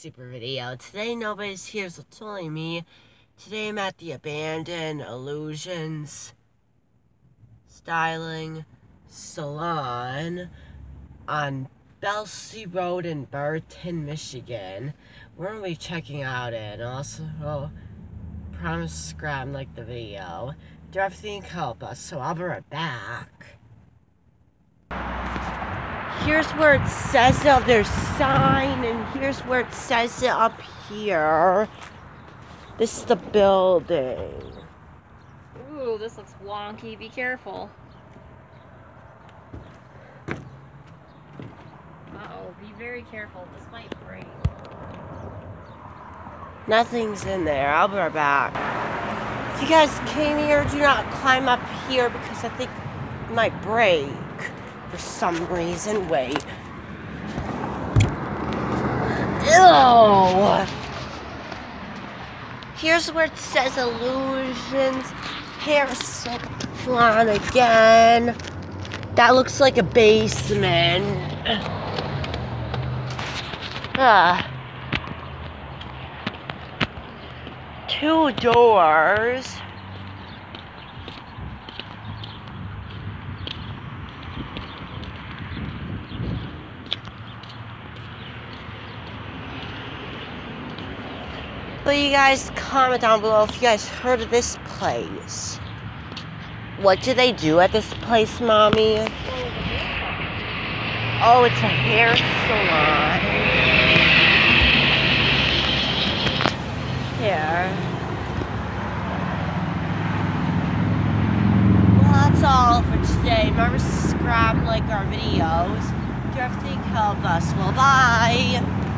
super video. Today nobody's here, so it's only me. Today I'm at the Abandoned Illusions Styling Salon on Belsay Road in Burton, Michigan. We're gonna be checking out and also promise to subscribe like the video. Do everything help us, so I'll be right back. Here's where it says it on their sign, and here's where it says it up here. This is the building. Ooh, this looks wonky. Be careful. Uh-oh, be very careful. This might break. Nothing's in there. I'll be right back. If you guys came here, do not climb up here because I think it might break for some reason. Wait. Ew! Here's where it says illusions. Here's Hair salon again. That looks like a basement. Ah. Two doors. But you guys comment down below if you guys heard of this place. What do they do at this place, Mommy? Oh, it's a hair salon. Here. Well, that's all for today. Remember to subscribe like our videos. Do everything help us. Well, bye.